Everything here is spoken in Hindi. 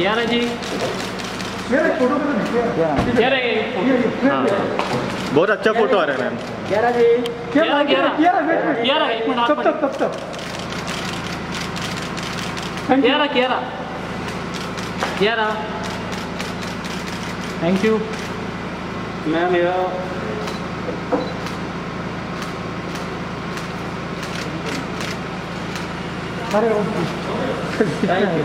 यार जी? मेरा फ़ोटो कर दे यार ये हाँ। बहुत अच्छा फ़ोटो आ रहा है मैम। क्या ग्यारह। क्या वेट ग्यारह एक मिनट। तब तक तब तक थैंक यू ग्यारह ग्यारह ग्यारह थैंक यू मैम मेरा अरे थैंक यू